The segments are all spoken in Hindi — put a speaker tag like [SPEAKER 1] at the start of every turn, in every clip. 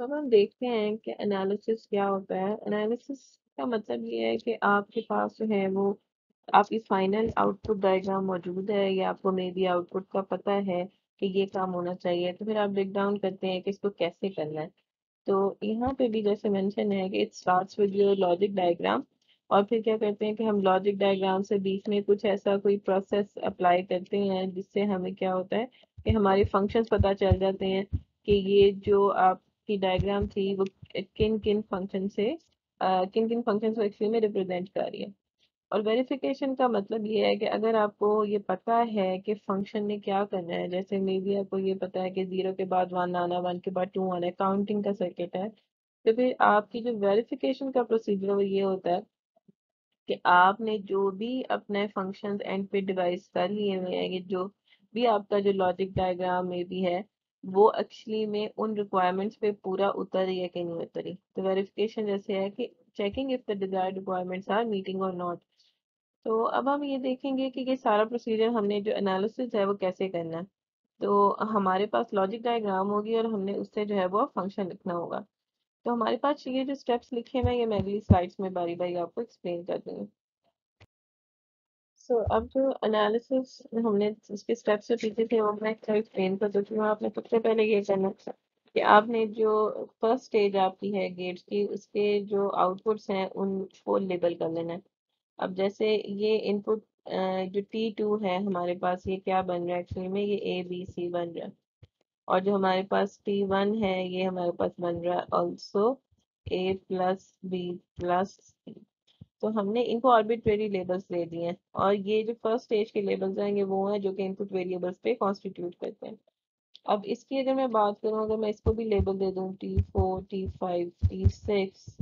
[SPEAKER 1] सो हम देखते हैं कि एनालिसिस क्या होता है। एनालिसिस का मतलब ये है कि आपके पास जो है वो आपकी फाइनल आउटपुट डायग्राम मौजूद है, या आपको मे बी आउटपुट का पता है कि ये काम होना चाहिए। तो फिर आप ब्रेक डाउन करते हैं कि इसको कैसे करना है। तो यहाँ पे भी जैसे मेंशन है कि it starts with your logic diagram और फिर क्या करते हैं कि हम लॉजिक डायग्राम से बीच में कुछ ऐसा कोई प्रोसेस अप्लाई करते हैं, जिससे हमें क्या होता है कि हमारे फ़ंक्शंस पता चल जाते हैं कि ये जो आप की डायग्राम थी, वो किन किन फ़ंक्शन से किन किन फ़ंक्शन को एक्चुअली में रिप्रेजेंट कर रही है। और वेरिफिकेशन का मतलब ये है कि अगर आपको ये पता है कि फ़ंक्शन ने क्या करना है, जैसे मे बी आपको ये पता है कि ज़ीरो के बाद वन आना वन के बाद टू आना है काउंटिंग का सर्किट है तो फिर आपकी जो वेरिफिकेशन का प्रोसीजर वो ये होता है कि आपने जो भी अपने फ़ंक्शंस एंड पे डिवाइस कर लिए हुए हैं जो भी आपका जो लॉजिक डायग्राम में भी है वो एक्चुअली में उन रिक्वायरमेंट्स पे पूरा उतर है कि नहीं उतरी। तो वेरिफिकेशन जैसे है कि checking if the desired requirements are meeting और नॉट तो अब हम ये देखेंगे कि ये सारा प्रोसीजर हमने जो एनालिसिस है वो कैसे करना है। तो हमारे पास लॉजिक डायग्राम होगी और हमने उससे जो है वो फ़ंक्शन लिखना होगा। तो हमारे पास ये जो स्टेप्स लिखे हैं, ये मैं अगली स्लाइड्स में बारी बारी आपको एक्सप्लेन कर दूँगी। सो अब जो एनालिसिस हमने इसके स्टेप्स जो पीछे थे, वो मैं एक्सप्लेन कर दूँ आपने सबसे पहले ये करना कि आपने जो फ़र्स्ट स्टेज आपकी है गेट्स की, उसके जो आउटपुट्स हैं उनको लेबल कर लेना है। अब जैसे ये इनपुट जो टी टू है हमारे पास, ये क्या बन रहा है एक्चुअली में? ये ए बी सी बन रहा है। और जो हमारे पास टी वन है, ये हमारे पास बन रहा है also A plus B plus C तो हमने इनको आर्बिट्रेरी लेबल्स दे दिए हैं। और ये जो फ़र्स्ट स्टेज के लेबल्स आएँगे वो हैं जो कि इनपुट वेरिएबल्स पे कॉन्स्टिट्यूट करते हैं। अब इसकी अगर मैं बात करूँ, अगर मैं इसको भी लेबल दे दूँ T four T five T six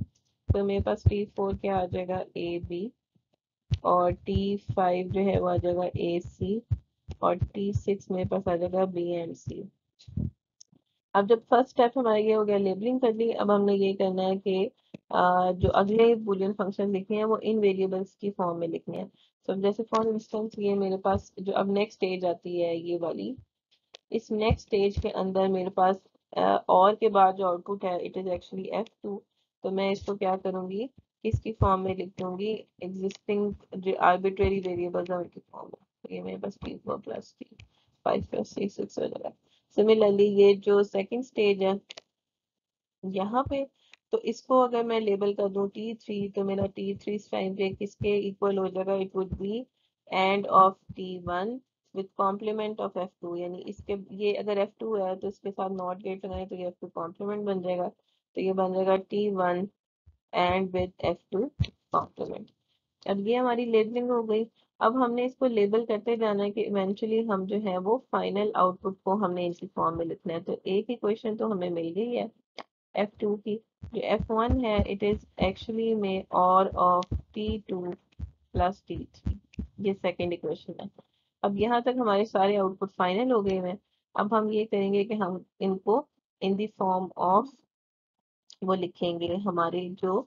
[SPEAKER 1] तो मेरे पास टी फोर क्या आ जाएगा? ए बी और टी फाइव जो है वो आ जाएगा ए सी और टी सिक्स मेरे पास आ जाएगा बी एंड सी अब जब फ़र्स्ट स्टेप हमारा ये हो गया लेबलिंग कर ली, अब हमने ये करना है कि जो अगले बुलियन फ़ंक्शन लिखने हैं, वो इन वेरिएबल्स की फॉर्म में लिखने हैं। तो जैसे फॉर इंस्टेंस ये मेरे पास जो अब नेक्स्ट स्टेज आती है ये वाली, इस नेक्स्ट स्टेज के अंदर मेरे पास और के बाद जो आउटपुट है it is actually F two तो मैं इसको क्या करूँगी? किसकी फॉर्म में लिख दूँगी एग्जिस्टिंग जो आर्बिट्रेरी वेरिएबल्स हैं, उनकी फॉर्म में। तो ये मेरे पास T four plus T five plus six six हो जाएगा सिमिलरली ये जो सेकंड स्टेज है, यहाँ पे तो इसको अगर मैं लेबल कर दूँ टी थ्री तो मेरा टी थ्री टाइम पे किसके इक्वल हो जाएगा it would be and of T one with complement of F two यानी इसके, ये अगर एफ़ टू है तो इसके साथ नॉट गेट लगाए तो ये एफ़ टू कॉम्प्लीमेंट बन जाएगा। तो ये बन जाएगा T one and with F two complement अब ये हमारी लेबलिंग हो गई। अब हमने इसको लेबल करते जाना है कि इवेंचुअली हम जो है वो फाइनल आउटपुट को हमने इनकी फॉर्म में लिखना है। तो एक ही क्वेश्चन तो हमें मिल गई है एफ़ टू की। जो एफ़ वन है इट इज़ एक्चुअली में or of T two plus T three ये सेकेंड इक्वेशन है। अब यहाँ तक हमारे सारे आउटपुट फाइनल हो गए हैं। अब हम ये करेंगे कि हम इनको इन द फॉर्म ऑफ़ वो लिखेंगे। हमारे जो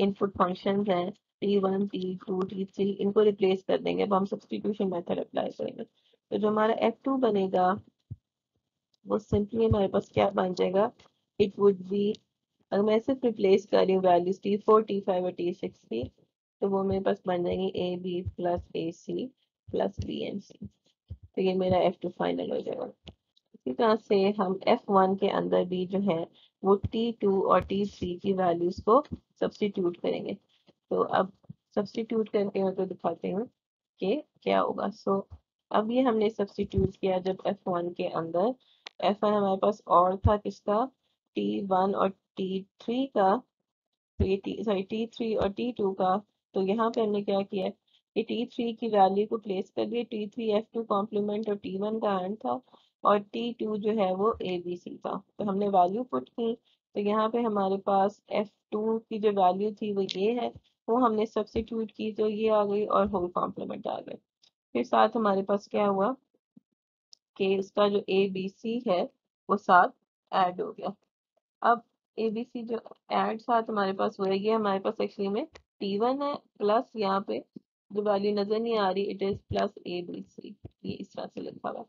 [SPEAKER 1] इनपुट फ़ंक्शंस हैं T one T two T three इनको रिप्लेस कर देंगे, अब हम सब्सटीट्यूशन मेथड अप्लाई करेंगे। तो जो हमारा एफ़ टू बनेगा, वो सिंपली हमारे पास क्या बन जाएगा? इट वुड बी अगर मैं सिर्फ़ रिप्लेस कर रही हूँ values T four T five और टी सिक्स की तो वो मेरे पास बन जाएँगे A B plus A C plus B and C तो ये मेरा एफ़ टू फाइनल हो जाएगा। इसी तरह से हम एफ़ वन के अंदर भी जो है, वो टी टू और टी थ्री की वैल्यूज़ को सब्सटीट्यूट करेंगे। तो अब सब्सटीट्यूट करके मैं तो दिखाते हूँ कि क्या होगा। सो so, अब ये हमने सब्सटीट्यूट किया जब एफ़ वन के अंदर। एफ़ वन हमारे पास और था किसका? टी वन और टी थ्री का। सॉरी टी थ्री और टी टू का। तो यहाँ पे हमने क्या किया कि टी थ्री की वैल्यू को प्लेस कर दिया। T three F two complement और टी वन का एंड था और टी टू जो है वो ए बी सी था। तो हमने वैल्यू पुट की। तो यहाँ पे हमारे पास एफ़ टू की जो वैल्यू थी वो ये है, वो हमने सब्सिट्यूट की तो ये आ गई और होल कॉम्प्लीमेंट आ गए फिर साथ हमारे पास क्या हुआ कि इसका जो ए बी सी है, वो साथ ऐड हो गया। अब ए बी सी जो एड साथ हमारे पास हुआ ये हमारे पास एक्चुअली में टी वन है प्लस यहाँ पे जो वैल्यू नज़र नहीं आ रही it is plus A B C ये इस तरह से लिखा हुआ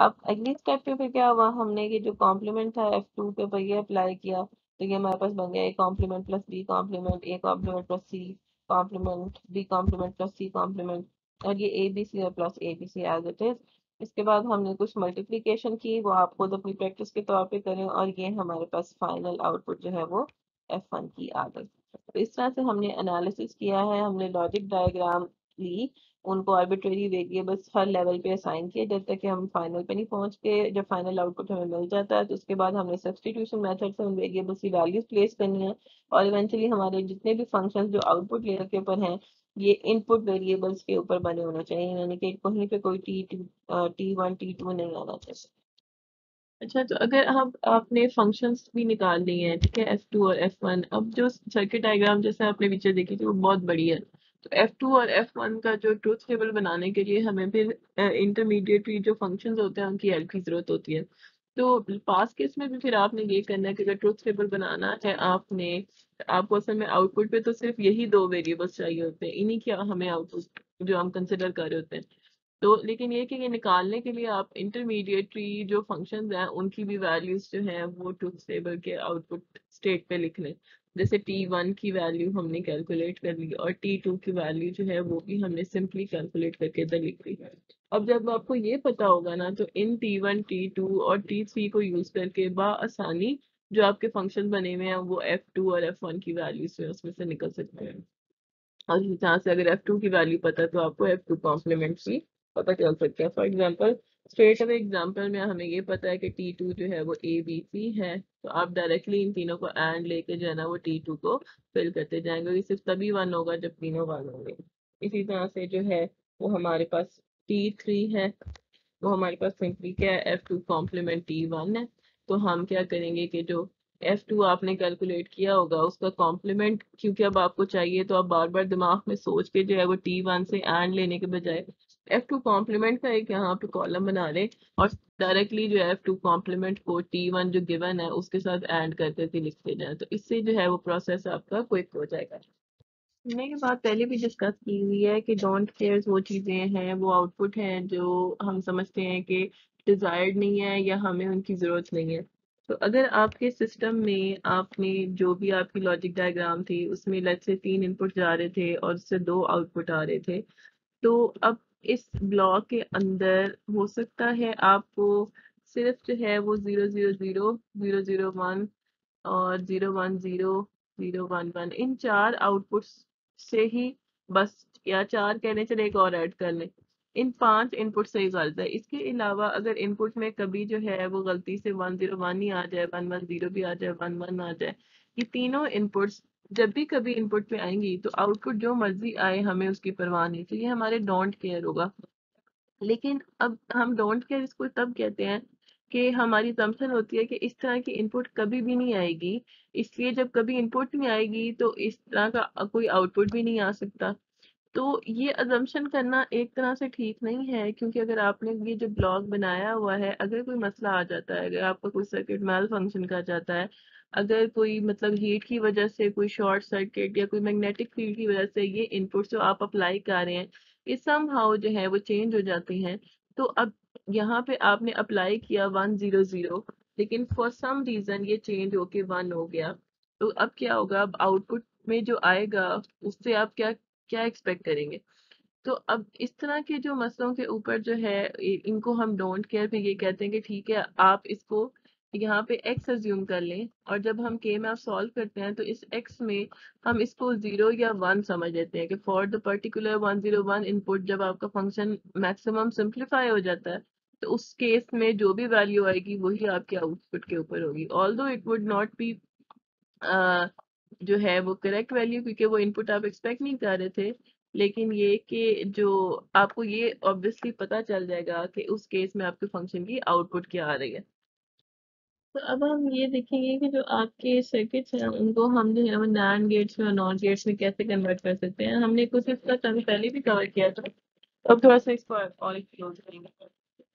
[SPEAKER 1] अब अगली स्टेप पे फिर क्या हुआ? हमने ये जो कॉम्प्लीमेंट था एफ़ टू पे पर ये अप्लाई किया। तो ये हमारे पास बन गया A complement plus B complement A complement plus C complement B complement plus C complement और ये ए बी सी और plus A B C as it is इसके बाद हमने कुछ मल्टीप्लीकेशन की, वो आप खुद अपनी प्रैक्टिस के तौर पे करें और ये हमारे पास फाइनल आउटपुट जो है वो एफ़ वन की आ गई। तो इस तरह से हमने एनालिसिस किया है, हमने लॉजिक डायग्राम ली, उनको आर्बिट्रेरी वेरिएबल्स हर लेवल पे असाइन किए, जब तक कि हम फाइनल पे नहीं पहुँच के, जब फाइनल आउटपुट हमें मिल जाता है तो उसके बाद हमने सब्सटीट्यूशन मेथड से उन वेरिएबल्स की वैल्यूज़ प्लेस करनी है। और इवेंचुअली हमारे जितने भी फ़ंक्शन जो आउटपुट लेयर के ऊपर हैं, ये इनपुट वेरिएबल्स के ऊपर बने होने चाहिए, यानी कि कहीं पे कोई T two T one T two नहीं आना चाहिए। अच्छा तो अगर हम, आपने फ़ंक्शंस भी निकाल लिए हैं, ठीक है एफ़ टू और एफ़ वन अब जो सर्किट डायग्राम जैसे आपने पीछे देखी थी, वो बहुत बड़ी है। तो टू और एफ़ वन का जो ट्रूथ टेबल बनाने के लिए हमें फिर इंटरमीडिएटरी जो फ़ंक्शंस होते हैं, उनकी हेल्प की ज़रूरत होती है। तो पास केस में भी फिर आपने ये करना है कि अगर ट्रूथ टेबल बनाना है आपने, आपको असल में आउटपुट पे तो सिर्फ़ यही दो वेरिएबल्स चाहिए होते हैं। इन्हीं की हमें आउटपुट जो हम कंसिडर कर रहे होते हैं। तो लेकिन ये कि ये निकालने के लिए आप इंटरमीडिएटरी जो फ़ंक्शंस हैं, उनकी भी वैल्यूज़ जो हैं, वो ट्रूथ टेबल के आउटपुट स्टेट पे लिख लें। जैसे टी वन की वैल्यू हमने कैलकुलेट कर ली और टी टू की वैल्यू जो है वो भी हमने सिंपली कैलकुलेट करके इधर लिख ली अब जब आपको ये पता होगा ना तो इन टी वन टी टू और टी थ्री को यूज़ करके आसानी जो आपके फ़ंक्शन बने हुए हैं, वो एफ़ टू और एफ़ वन की वैल्यूज़ में उसमें से निकल सकते हैं। और जहाँ से अगर एफ़ टू की वैल्यू पता है तो आपको एफ़ टू कॉम्प्लीमेंट भी पता चल सकता है। For example straight away example में हमें ये पता है कि टी जो है वो ए बी है। तो आप डायरेक्टली इन तीनों को एंड लेके जो है ना वो टी टू को फिल करते जाएँगे सिर्फ़ तभी वन होगा जब तीनों वन होंगे। इसी तरह से जो है वो हमारे पास टी थ्री है, वो हमारे पास सिंपली क्या है? F two complement T one है। तो हम क्या करेंगे कि जो एफ़ टू आपने कैलकुलेट किया होगा, उसका कॉम्प्लीमेंट क्योंकि अब आपको चाहिए तो आप बार बार दिमाग में सोच के जो है वो टी वन से एंड लेने के बजाय एफ़ टू कॉम्प्लीमेंट का एक यहाँ पे कॉलम बना ले और डायरेक्टली जो एफ़ टू कॉम्प्लीमेंट को टी वन जो गिवन है, उसके साथ एंड करते थे, लिखते जाए। तो इससे जो है वो प्रोसेस आपका क्विक हो जाएगा। हमने ये बात पहले भी डिस्कस की हुई है कि डोंट केयर वो चीज़ें हैं, वो आउटपुट हैं जो हम समझते हैं कि डिजायर्ड नहीं है या हमें उनकी ज़रूरत नहीं है। तो अगर आपके सिस्टम में आपने जो भी आपकी लॉजिक डायग्राम थी, उसमें लेट से तीन इनपुट जा रहे थे और उससे दो आउटपुट आ रहे थे तो अब इस ब्लॉक के अंदर हो सकता है आपको सिर्फ़ जो है वो zero zero zero zero zero one और zero one zero zero one one, इन चार आउटपुट्स से ही बस या चार कहने चले एक और ऐड कर लें। इन पाँच इनपुट से ही गलत है। इसके अलावा अगर इनपुट में कभी जो है वो गलती से वन ज़ीरो वन ही आ जाए, वन वन ज़ीरो भी आ जाए, वन वन आ जाए, ये तीनों इनपुट्स जब भी कभी इनपुट में आएँगी तो आउटपुट जो मर्ज़ी आए, हमें उसकी परवाह नहीं। तो ये हमारे डोंट केयर होगा। लेकिन अब हम डोंट केयर इसको तब कहते हैं कि हमारी जम्पन होती है कि इस तरह की इनपुट कभी भी नहीं आएगी। इसलिए जब कभी इनपुट नहीं आएगी तो इस तरह का कोई आउटपुट भी नहीं आ सकता। तो ये अजम्पशन करना एक तरह से ठीक नहीं है, क्योंकि अगर आपने ये जो ब्लॉग बनाया हुआ है, अगर कोई मसला आ जाता है, अगर आपका कोई सर्किट मेल फ़ंक्शन कर जाता है अगर कोई मतलब हीट की वजह से कोई शॉर्ट सर्किट या कोई मैग्नेटिक फ़ील्ड की वजह से ये इनपुट जो आप अप्लाई कर रहे हैं, ये सम हाउ जो है वो चेंज हो जाते हैं। तो अब यहाँ पे आपने अप्लाई किया वन ज़ीरो ज़ीरो लेकिन फॉर सम रीजन ये चेंज होके वन हो गया। तो अब क्या होगा? अब आउटपुट में जो आएगा, उससे आप क्या क्या एक्सपेक्ट करेंगे? तो अब इस तरह के जो मसलों के ऊपर जो है इनको हम डोंट केयर में ये कहते हैं कि ठीक है, आप इसको यहाँ पे x अज्यूम कर लें और जब हम के मैप सॉल्व करते हैं तो इस x में हम इसको ज़ीरो या वन समझ लेते हैं कि for the particular one zero one input जब आपका फ़ंक्शन मैक्सिमम सिंप्लीफाई हो जाता है तो उस केस में जो भी वैल्यू आएगी वही आपके आउटपुट के ऊपर होगी। ऑल दो इट वुड नॉट बी जो है वो करेक्ट वैल्यू क्योंकि वो इनपुट आप एक्सपेक्ट नहीं कर रहे थे, लेकिन ये कि जो आपको ये ऑब्वियसली पता चल जाएगा कि उस केस में आपके फ़ंक्शन की आउटपुट क्या आ रही है। तो अब हम ये देखेंगे कि जो आपके सर्किट्स हैं, उनको हम जो है वो नैन गेट्स में और नॉन गेट्स में कैसे कन्वर्ट कर सकते हैं। हमने कुछ इसका टर्म पहले भी कवर किया था, अब थोड़ा सा इसको और एक्सप्लोर करेंगे।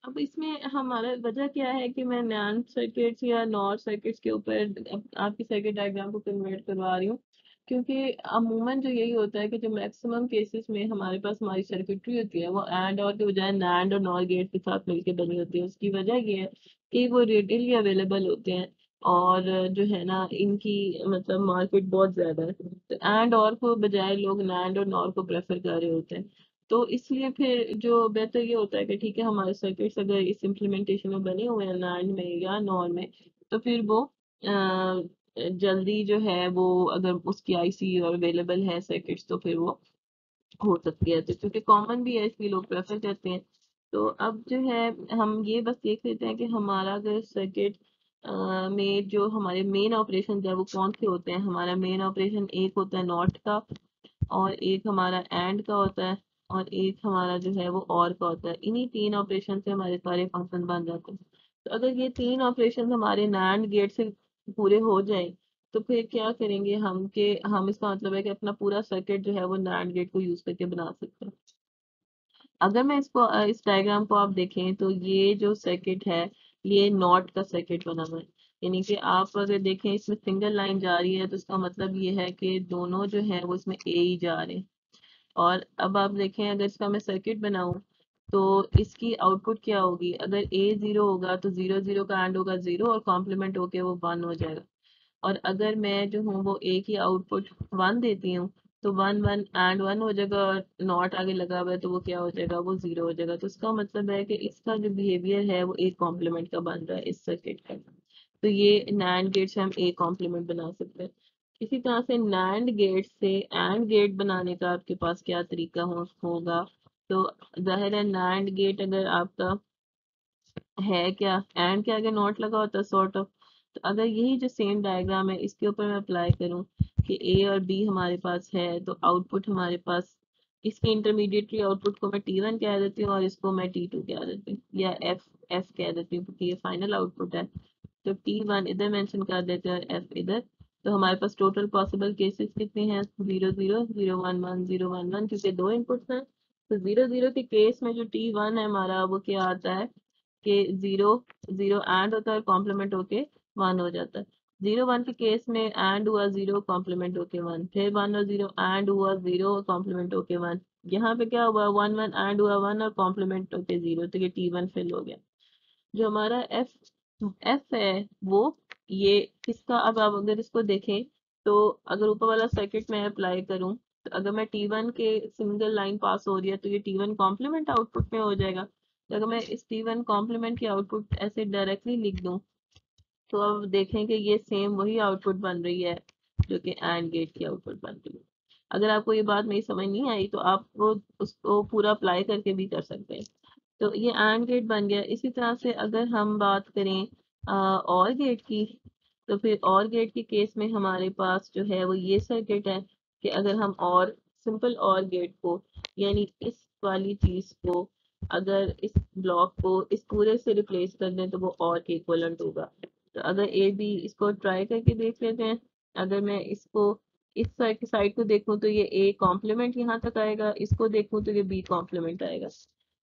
[SPEAKER 1] अब इसमें हमारा वजह क्या है कि मैं नैन सर्किट्स या नॉर सर्किट्स के ऊपर, आपकी सर्किट डायग्राम को कन्वर्ट करवा रही हूँ। क्योंकि अमूमन जो यही होता है कि जो मैक्सिमम केसेस में हमारे पास हमारी सर्किटरी होती है, वो एंड और के बजाय नैंड और नॉर गेट के साथ मिलकर बनी होती है। उसकी वजह ये है कि वो रेडिली अवेलेबल होते हैं और जो है ना, इनकी मतलब मार्केट बहुत ज़्यादा है। तो एंड और को बजाय लोग नैंड और नॉर को प्रेफर कर रहे होते हैं। तो इसलिए फिर जो बेहतर ये होता है कि ठीक है, हमारे सर्किट्स अगर इस इम्प्लीमेंटेशन में बने हुए हैं नैंड में या नॉर में तो फिर वो जल्दी जो है वो अगर उसकी आईसी और अवेलेबल है सर्किट्स तो फिर वो हो सकती है। तो क्योंकि कॉमन भी है, इसलिए लोग प्रेफर करते हैं। तो अब जो है, हम ये बस देख लेते हैं कि हमारा अगर सर्किट में जो हमारे मेन ऑपरेशन है, वो कौन से होते हैं? हमारा मेन ऑपरेशन एक होता है नॉट का और एक हमारा एंड का होता है और एक हमारा जो है वो और का होता है। इन्हीं तीन ऑपरेशन से हमारे सारे फ़ंक्शन बन जाते हैं। तो अगर ये तीन ऑपरेशन हमारे नैंड गेट से पूरे हो जाए तो फिर क्या करेंगे हम के, हम इसका मतलब है कि अपना पूरा सर्किट जो है वो नैंड गेट को यूज़ करके बना सकते हैं। अगर मैं इसको इस डायग्राम को आप देखें तो ये जो सर्किट है, ये नॉट का सर्किट बना हुआ है। यानी कि आप अगर देखें इसमें सिंगल लाइन जा रही है तो इसका मतलब ये है कि दोनों जो है वो इसमें ए ही जा रहे हैं। और अब आप देखें अगर इसका मैं सर्किट बनाऊँ तो इसकी आउटपुट क्या होगी? अगर ए ज़ीरो होगा तो ज़ीरो ज़ीरो का एंड होगा ज़ीरो और कॉम्प्लीमेंट होके वो वन हो जाएगा। और अगर मैं जो हूँ वो ए की आउटपुट वन देती हूँ तो वन वन एंड वन हो जाएगा और नॉट आगे लगा हुआ है तो वो क्या हो जाएगा? वो ज़ीरो हो जाएगा। तो इसका मतलब है कि इसका जो बिहेवियर है वो एक कॉम्प्लीमेंट का बन रहा है इस सर्किट का। तो ये नैंड गेट से हम एक कॉम्प्लीमेंट बना सकते हैं। इसी तरह से नैंड गेट से एंड गेट बनाने का आपके पास क्या तरीका हो, होगा? तो ज़ाहिर है नैंड गेट अगर आपका है क्या? एंड के आगे नॉट लगा होता सॉर्ट ऑफ़ तो अगर यही जो सेम डायग्राम है, इसके ऊपर मैं अप्लाई करूँ कि ए और बी हमारे पास है तो आउटपुट हमारे पास, इसके इंटरमीडिएटरी आउटपुट को मैं टी वन कह देती हूँ और इसको मैं टी टू कह देती हूँ, या एफ़ एफ़ कह देती हूँ, क्योंकि ये फाइनल आउटपुट है। तो टी वन इधर मेंशन कर देते हैं और एफ़ इधर। तो हमारे पास टोटल पॉसिबल केसेस कितने हैं? Zero zero zero one one zero one one क्योंकि दो इनपुट्स हैं। तो ज़ीरो ज़ीरो के केस में जो टी वन है हमारा, वो क्या आता है कि ज़ीरो ज़ीरो एंड होता है कॉम्प्लीमेंट होके वन हो जाता है। ज़ीरो वन के केस में एंड हुआ ज़ीरो कॉम्प्लीमेंट होके वन फिर वन और ज़ीरो एंड हुआ ज़ीरो कॉम्प्लीमेंट होके वन यहाँ पे क्या हुआ वन वन एंड हुआ वन और कॉम्प्लीमेंट होके ज़ीरो। तो ये टी वन फिल हो गया। जो हमारा एफ़ एफ़ है, वो ये किसका, अब आप अगर इसको देखें तो अगर ऊपर वाला सर्किट मैं अप्लाई करूँ अगर मैं टी वन के सिंगल लाइन पास हो रही है तो ये टी वन कॉम्प्लीमेंट आउटपुट में हो जाएगा। तो अगर मैं इस टी वन कॉम्प्लीमेंट की आउटपुट ऐसे डायरेक्टली लिख दूँ तो अब देखें कि ये सेम वही आउटपुट बन रही है, जो कि एंड गेट की आउटपुट बन रही है। अगर आपको ये बात मेरी समझ नहीं आई तो आप वो, उसको पूरा अप्लाई करके भी कर सकते हैं। तो ये एंड गेट बन गया। इसी तरह से अगर हम बात करें और गेट की तो फिर और गेट के केस में हमारे पास जो है वो ये सर्किट है। कि अगर हम और सिंपल और गेट को, यानी इस वाली चीज़ को, अगर इस ब्लॉक को इस पूरे से रिप्लेस कर दें तो वो और के इक्वलेंट होगा। तो अगर ए बी इसको ट्राई करके देख लेते हैं, अगर मैं इसको इस साइड की साइड को देखूँ तो ये ए कॉम्प्लीमेंट यहाँ तक आएगा, इसको देखूँ तो ये बी कॉम्प्लीमेंट आएगा।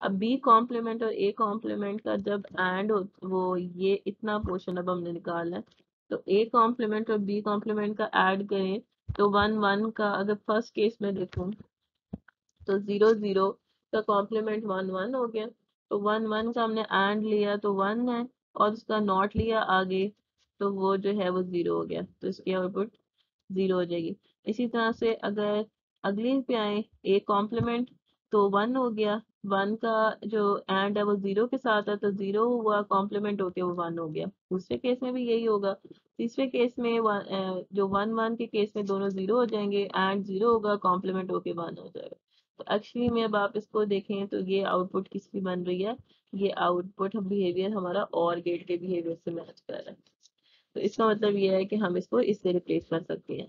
[SPEAKER 1] अब बी कॉम्प्लीमेंट और ए कॉम्प्लीमेंट का जब एंड वो ये इतना पोर्शन अब हमने निकालना है। तो ए कॉम्प्लीमेंट और बी कॉम्प्लीमेंट का ऐड करें तो वन वन का अगर फ़र्स्ट केस में देखूँ तो ज़ीरो ज़ीरो का कॉम्प्लीमेंट वन वन हो गया। तो वन वन का हमने एंड लिया तो वन है, और उसका नॉट लिया आगे तो वो जो है वो ज़ीरो हो गया। तो इसकी आउटपुट ज़ीरो हो जाएगी। इसी तरह से अगर अगली पे आए ए कॉम्प्लीमेंट तो वन हो गया वन का जो एंड है वो ज़ीरो के साथ है तो ज़ीरो हुआ कॉम्प्लीमेंट होके वो वन हो गया। दूसरे केस में भी यही होगा। तीसरे केस में जो वन वन के केस में दोनों ज़ीरो हो जाएँगे एंड ज़ीरो होगा कॉम्प्लीमेंट होके वन हो जाएगा। तो एक्चुअली में अब आप इसको देखें तो ये आउटपुट किसकी बन रही है? ये आउटपुट बिहेवियर हमारा और गेट के बिहेवियर से मैच कर रहा है। तो इसका मतलब ये है कि हम इसको इससे रिप्लेस कर सकते हैं।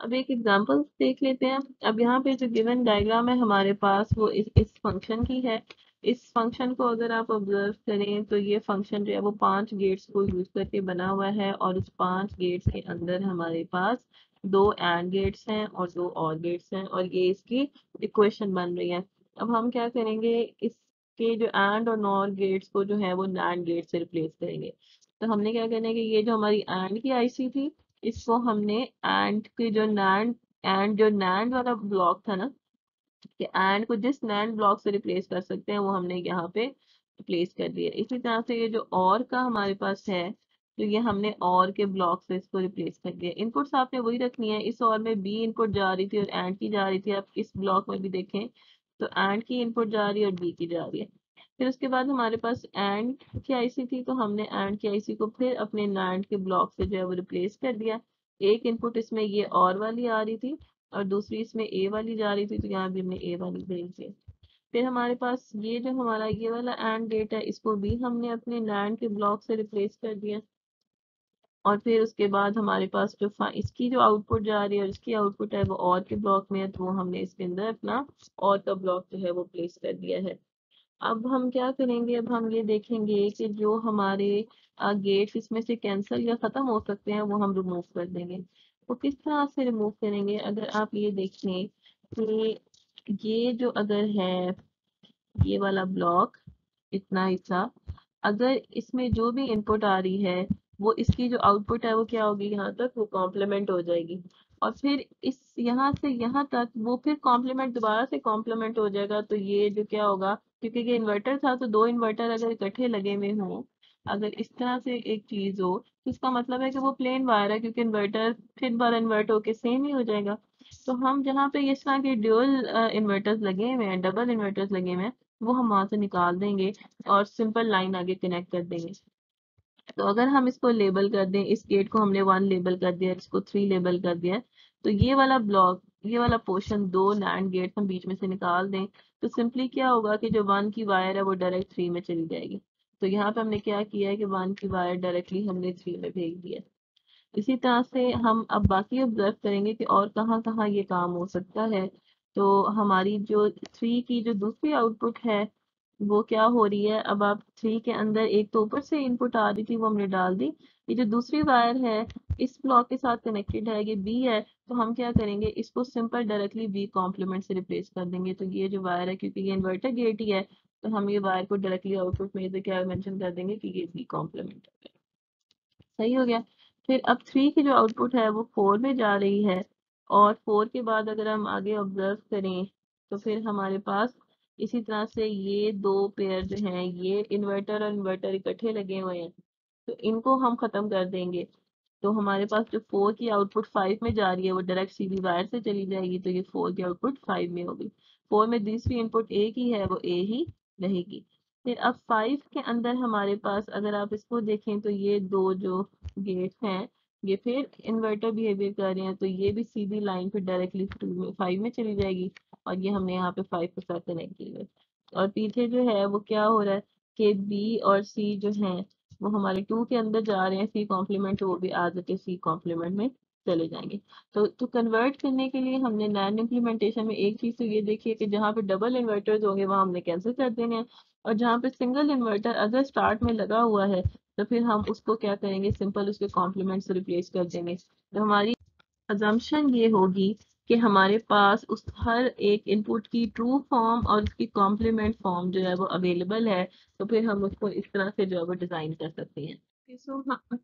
[SPEAKER 1] अब एक एग्जांपल देख लेते हैं। अब यहाँ पे जो गिवन डायग्राम है हमारे पास, वो इस इस फ़ंक्शन की है। इस फ़ंक्शन को अगर आप ऑब्ज़र्व करें तो ये फ़ंक्शन जो है वो पाँच गेट्स को यूज़ करके बना हुआ है और उस पाँच गेट्स के अंदर हमारे पास दो एंड गेट्स हैं और दो और गेट्स हैं और ये इसकी इक्वेशन बन रही है। अब हम क्या करेंगे? इसके जो एंड और नॉर गेट्स को जो है वो नैंड गेट से रिप्लेस करेंगे। तो हमने क्या करना है कि ये जो हमारी एंड की आईसी थी इसको हमने एंड के जो नैंड एंड जो नैंड वाला ब्लॉक था ना, कि एंड को जिस नैंड ब्लॉक से रिप्लेस कर सकते हैं, वो हमने यहाँ पे प्लेस कर दिया। इसी तरह से ये जो और का हमारे पास है तो ये हमने और के ब्लॉक से इसको रिप्लेस कर दिया। इनपुट्स आपने वही रखनी है, इस और में बी इनपुट जा रही थी और एंड की जा रही थी। आप इस ब्लॉक में भी देखें तो एंड की इनपुट जा रही है और बी की जा रही है। फिर उसके बाद हमारे पास एंड की आईसी थी तो हमने एंड की आईसी को फिर अपने नैंड के ब्लॉक से जो है वो रिप्लेस कर दिया। एक इनपुट इसमें ये और वाली आ रही थी और दूसरी इसमें ए वाली जा रही थी तो यहाँ भी हमने ए वाली भेज दी। फिर हमारे पास ये जो हमारा ये वाला एंड गेट है, इसको भी हमने अपने नैंड के ब्लॉक से रिप्लेस कर दिया। और फिर उसके बाद हमारे पास जो इसकी जो आउटपुट जा रही है और इसकी आउटपुट है वो और के ब्लॉक में है तो वो हमने इसके अंदर अपना और का ब्लॉक जो है वो प्लेस कर दिया है। अब हम क्या करेंगे? अब हम ये देखेंगे कि जो हमारे गेट्स इसमें से कैंसिल या ख़त्म हो सकते हैं, वो हम रिमूव कर देंगे। वो किस तरह से रिमूव करेंगे? अगर आप ये देखें कि ये जो अगर है, ये वाला ब्लॉक इतना हिस्सा, अगर इसमें जो भी इनपुट आ रही है, वो इसकी जो आउटपुट है, वो क्या होगी? यहाँ तक वो कॉम्प्लीमेंट हो जाएगी। और फिर इस यहाँ से यहाँ तक वो फिर कॉम्प्लीमेंट दोबारा से कॉम्प्लीमेंट हो जाएगा तो ये जो क्या होगा? क्योंकि ये इन्वर्टर था तो दो इन्वर्टर अगर इकट्ठे लगे हुए हों, अगर इस तरह से एक चीज़ हो तो इसका मतलब है कि वो प्लेन वायर है, क्योंकि इन्वर्टर फिर बार इन्वर्ट होके सेम ही हो जाएगा। तो हम जहाँ पे इस तरह के ड्यूअल इन्वर्टर्स लगे हुए हैं डबल इन्वर्टर्स लगे हुए हैं, वो हम वहाँ से निकाल देंगे और सिंपल लाइन आगे कनेक्ट कर देंगे। तो अगर हम इसको लेबल कर दें, इस गेट को हमने वन लेबल कर दिया, इसको थ्री लेबल कर दिया तो ये वाला ब्लॉक ये वाला पोर्शन दो नैंड गेट हम बीच में से निकाल दें तो सिंपली क्या होगा कि जो वन की वायर है वो डायरेक्ट थ्री में चली जाएगी। तो यहाँ पे हमने क्या किया है कि वन की वायर डायरेक्टली हमने थ्री में भेज दिया इसी तरह से हम अब बाकी ऑब्ज़र्व करेंगे कि और कहाँ कहाँ ये काम हो सकता है। तो हमारी जो थ्री की जो दूसरी आउटपुट है वो क्या हो रही है? अब आप थ्री के अंदर एक तो ऊपर से इनपुट आ रही थी, वो हमने डाल दी। ये जो दूसरी वायर है, इस ब्लॉक के साथ कनेक्टेड है, ये बी है तो हम क्या करेंगे? इसको सिंपल डायरेक्टली बी कॉम्प्लीमेंट से रिप्लेस कर देंगे। तो ये जो वायर है, क्योंकि ये इन्वर्टर गेट ही है तो हम ये वायर को डायरेक्टली आउटपुट में से क्या मेंशन कर देंगे कि ये बी कॉम्प्लीमेंट है। सही हो गया। फिर अब थ्री की जो आउटपुट है, वो फोर में जा रही है, और फोर के बाद अगर हम आगे ऑब्ज़र्व करें तो फिर हमारे पास इसी तरह से ये दो पेयर जो हैं, ये इन्वर्टर और इन्वर्टर इकट्ठे लगे हुए हैं तो इनको हम खत्म कर देंगे। तो हमारे पास जो फोर की आउटपुट फाइव में जा रही है, वो डायरेक्ट सीधी वायर से चली जाएगी तो ये फोर की आउटपुट फाइव में होगी। फोर में दूसरी इनपुट ए की है, वो ए ही रहेगी। फिर अब फाइव के अंदर हमारे पास अगर आप इसको देखें तो ये दो जो गेट हैं, ये फिर इन्वर्टर बिहेवियर कर रहे हैं तो ये भी सीधी लाइन फिर डायरेक्टली फाइव में चली जाएगी। और ये हमने यहाँ पे फाइव के साथ कनेक्ट की है और पीछे जो है वो क्या हो रहा है कि बी और सी जो है, वो हमारे टू के अंदर जा रहे हैं सी कॉम्प्लीमेंट वो भी आ जाते सी कॉम्प्लीमेंट में चले जाएँगे। तो तो कन्वर्ट करने के लिए हमने नैन इम्प्लीमेंटेशन में एक चीज़ तो ये देखिए कि जहाँ पे डबल इन्वर्टर्स होंगे, वहाँ हमने कैंसिल कर देने हैं। और जहाँ पे सिंगल इन्वर्टर अगर स्टार्ट में लगा हुआ है तो फिर हम उसको क्या करेंगे? सिंपल उसके कॉम्प्लीमेंट से रिप्लेस कर देंगे। तो हमारी अजम्पन ये होगी कि हमारे पास उस हर एक इनपुट की ट्रू फॉर्म और उसकी कॉम्प्लीमेंट फॉर्म जो है वो अवेलेबल है तो फिर हम उसको इस तरह से जो है वो डिज़ाइन कर सकते हैं। सो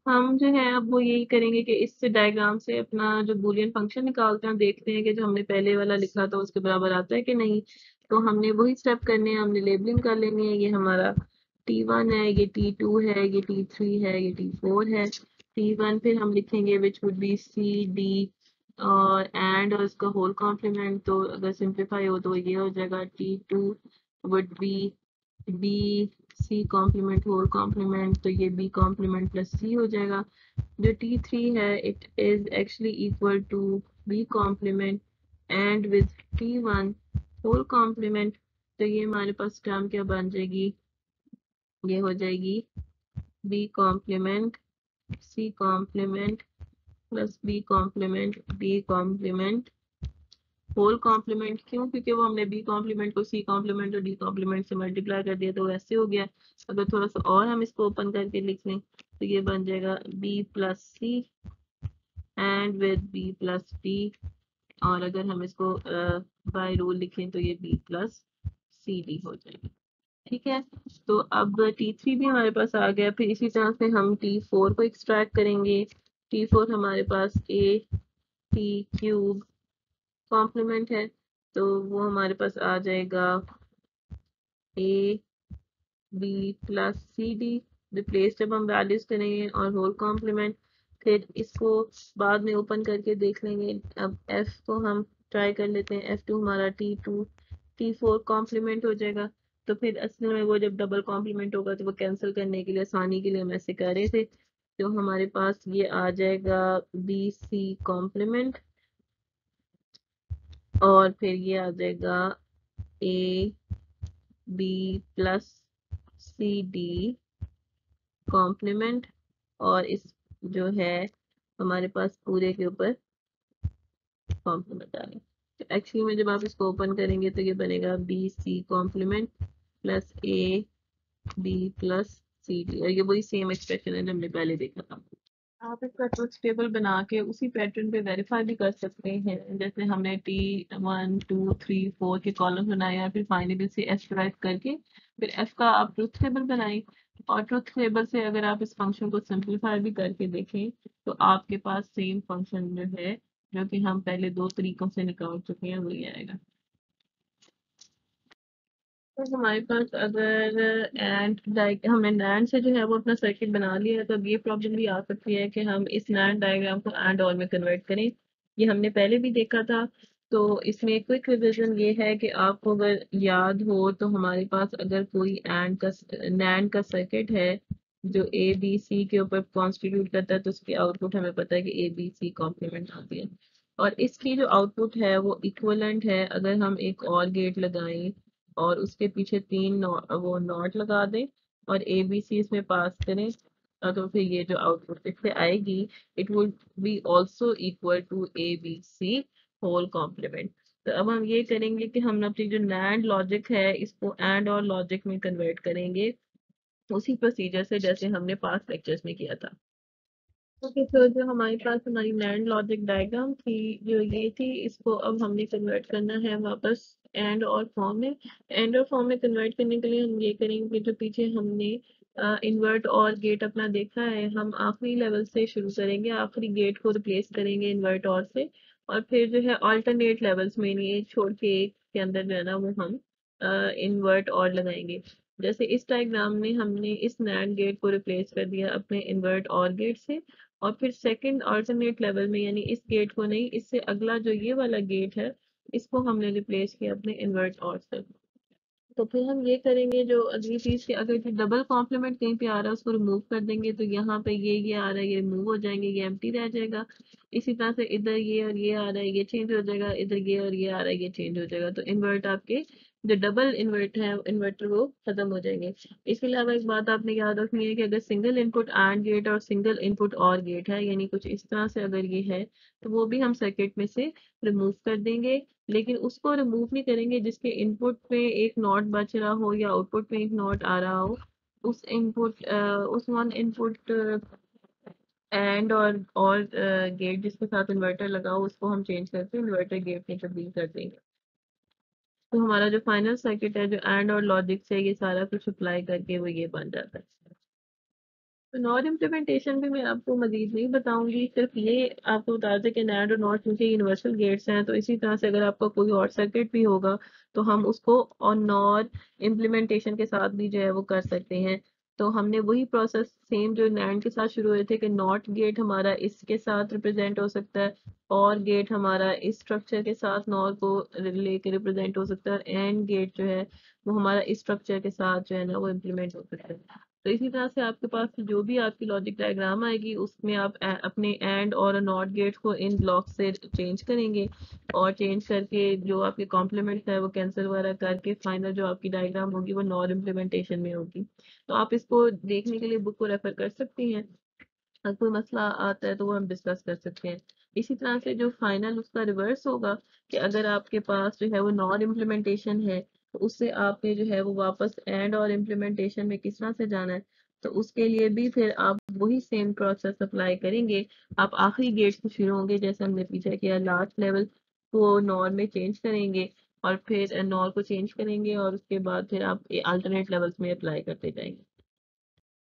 [SPEAKER 1] हम जो है अब वो यही करेंगे कि इस डायग्राम से अपना जो बुलियन फ़ंक्शन निकालते हैं देखते हैं कि जो हमने पहले वाला लिखा था उसके बराबर आता है कि नहीं। तो हमने वही स्टेप करने हैं, हमने लेबलिंग कर लेनी है, ये हमारा टी वन है, ये टी टू है, ये टी थ्री है, ये टी फोर है। टी वन फिर हम लिखेंगे which would be C D और एंड और इसका होल कॉम्प्लीमेंट तो अगर सिंप्लीफाई हो तो ये हो जाएगा T two would be B C complement whole complement तो ये बी कॉम्प्लीमेंट प्लस सी हो जाएगा। जो टी थ्री है it is actually equal to B complement and with T one whole complement तो ये हमारे पास टर्म क्या बन जाएगी? ये हो जाएगी B complement C complement plus B complement D complement whole complement क्यों? क्योंकि वो हमने बी कॉम्प्लीमेंट को सी कॉम्प्लीमेंट और डी कॉम्प्लीमेंट से मल्टीप्लाई कर दिया तो वैसे हो गया। अगर थोड़ा सा और हम इसको ओपन करके लिख लें तो ये बन जाएगा B plus C and with B plus D और अगर हम इसको बाय रूल लिखें तो ये बी प्लस सी डी हो जाएगा। ठीक है? तो अब टी थ्री भी हमारे पास आ गया, फिर इसी तरह से हम टी फोर को एक्सट्रैक्ट करेंगे। टी फोर हमारे पास ए टी क्यूब कॉम्प्लीमेंट है तो वो हमारे पास आ जाएगा A B plus C D replace जब हम वैल्यूज़ करेंगे और होल कॉम्प्लीमेंट फिर इसको बाद में ओपन करके देख लेंगे। अब एफ़ को हम ट्राई कर लेते हैं। एफ़ टू हमारा T two T four complement हो जाएगा। तो फिर असल में वो जब डबल कॉम्प्लीमेंट होगा तो वो कैंसिल करने के लिए, आसानी के लिए हम ऐसे कर रहे थे। तो हमारे पास ये आ जाएगा बी सी कॉम्प्लीमेंट और फिर ये आ जाएगा A B plus C D complement और इस जो है हमारे पास पूरे के ऊपर कॉम्प्लीमेंट आ गया। तो एक्चुअली में जब आप इसको ओपन करेंगे तो ये बनेगा B C complement plus A B plus C ये वही सेम एक्सप्रेशन है हमने पहले देखा था। आप इसका ट्रुथ टेबल बना के उसी पैटर्न पे वेरीफाई भी कर सकते हैं। जैसे हमने T one two three four के कॉलम बनाए और फिर फाइनली से एफ़ ड्राइव करके, फिर एफ़ का आप ट्रुथ टेबल बनाए। और ट्रुथ टेबल से अगर आप इस फ़ंक्शन को सिंप्लीफाई भी करके देखें तो आपके पास सेम फ़ंक्शन जो है, जो कि हम पहले दो तरीकों से निकाल चुके हैं, वही आएगा। हमारे पास अगर एंड हमने नैंड से जो है वो अपना सर्किट बना लिया है तो अब ये प्रॉब्लम भी आ सकती है कि हम इस नैंड डायग्राम को एंड और में कन्वर्ट करें। ये हमने पहले भी देखा था। तो इसमें क्विक रिविजन ये है कि आपको अगर याद हो तो हमारे पास अगर कोई एंड का नैंड का सर्किट है, जो ए बी सी के ऊपर कॉन्स्टिट्यूट करता है तो उसकी आउटपुट हमें पता है कि ए बी सी कॉम्प्लीमेंट आती है। और इसकी जो आउटपुट है, वो इक्वलेंट है। अगर हम एक और गेट लगाएँ और उसके पीछे तीन वो नॉट लगा दें और ए बी सी इसमें पास करें तो फिर ये जो आउटपुट इससे आएगी it would be also equal to A B C whole complement तो अब हम ये करेंगे कि हम अपनी जो नैंड लॉजिक है, इसको एंड और लॉजिक में कन्वर्ट करेंगे, उसी प्रोसीजर से जैसे हमने पास लेक्चर्स में किया था। ओके तो जो हमारे पास हमारी नैंड लॉजिक डायग्राम थी, जो ये थी, इसको अब हमने कन्वर्ट करना है वापस। एंड और फॉर्म में एंड और फॉर्म में कन्वर्ट करने के लिए हम ये करेंगे जो पीछे हमने इन्वर्ट और गेट अपना देखा है, हम आखिरी लेवल से शुरू करेंगे, आखिरी गेट को रिप्लेस करेंगे इन्वर्ट और से, और फिर जो है ऑल्टरनेट लेवल्स में ये छोड़ के एक के अंदर जो है ना वो हम इन्वर्ट और लगाएँगे। जैसे इस डायग्राम में हमने इस नैंड गेट को रिप्लेस कर दिया अपने इन्वर्ट और गेट से, और फिर सेकंड ऑल्टरनेट लेवल में यानी इस गेट को नहीं, इससे अगला जो ये वाला गेट है इसको हमने रिप्लेस किया अपने इन्वर्ट और से। तो फिर हम ये करेंगे जो अगली चीज़ के, अगर डबल कॉम्प्लीमेंट कहीं पे आ रहा है, उसको रिमूव कर देंगे तो यहाँ पे ये ये आ रहा है, ये रिमूव हो जाएँगे, ये एम्प्टी रह जाएगा। इसी तरह से इधर ये और ये आ रहा है, ये चेंज हो जाएगा, इधर ये और ये आ रहा है, ये चेंज हो जाएगा। तो इन्वर्ट आपके जो डबल इन्वर्ट है इन्वर्टर वो खत्म हो जाएँगे। इसके अलावा एक बात आपने याद रखनी है कि अगर सिंगल इनपुट एंड गेट और सिंगल इनपुट और गेट है, यानी कुछ इस तरह से अगर ये है तो वो भी हम सर्किट में से रिमूव कर देंगे। लेकिन उसको रिमूव नहीं करेंगे जिसके इनपुट में एक नॉट बच रहा हो या आउटपुट में एक नॉट आ रहा हो। उस इनपुट उस वन इनपुट एंड और और गेट जिसके साथ इन्वर्टर लगा हो, उसको हम चेंज करके इन्वर्टर गेट में तब्दील कर देंगे। तो हमारा जो फाइनल सर्किट है, जो एंड और लॉजिक से ये सारा कुछ अप्लाई करके वो ये बन जाता है। तो नॉट इम्प्लीमेंटेशन भी मैं आपको मजीद नहीं बताऊँगी, सिर्फ़ ये आपको बता दें कि नैंड और नॉट क्योंकि यूनिवर्सल गेट्स हैं तो इसी तरह से अगर आपका कोई और सर्किट भी होगा तो हम उसको और नॉर इम्प्लीमेंटेशन के साथ भी जो है वो कर सकते हैं। तो हमने वही प्रोसेस सेम जो नैंड के साथ शुरू हुए थे कि नॉट गेट हमारा इसके साथ रिप्रेजेंट हो सकता है और गेट हमारा इस स्ट्रक्चर के साथ नॉर को लेके रिप्रेजेंट हो सकता है एंड गेट जो है वो हमारा इस स्ट्रक्चर के साथ जो है ना वो इम्प्लीमेंट हो सकता है। तो इसी तरह से आपके पास जो भी आपकी लॉजिक डायग्राम आएगी, उसमें आप अपने एंड और नॉट गेट को इन ब्लॉक से चेंज करेंगे और चेंज करके जो आपके कॉम्प्लीमेंट है, वो कैंसिल वगैरह करके फाइनल जो आपकी डायग्राम होगी, वो नॉर इम्प्लीमेंटेशन में होगी। तो आप इसको देखने के लिए बुक को रेफर कर सकती हैं। अगर कोई मसला आता है तो वो हम डिस्कस कर सकते हैं। इसी तरह से जो फाइनल उसका रिवर्स होगा कि अगर आपके पास जो है, वो नॉन इम्प्लीमेंटेशन है तो उससे आपने जो है वो वापस एंड और इम्प्लीमेंटेशन में किस तरह से जाना है तो उसके लिए भी फिर आप वही सेम प्रोसेस अप्लाई करेंगे। आप आखिरी गेट से शुरू होंगे, जैसे हमने पीछे किया लास्ट लेवल को नॉर में चेंज करेंगे और फिर नॉर को चेंज करेंगे और उसके बाद फिर आप अल्टरनेट लेवल्स में अप्लाई करते जाएँगे।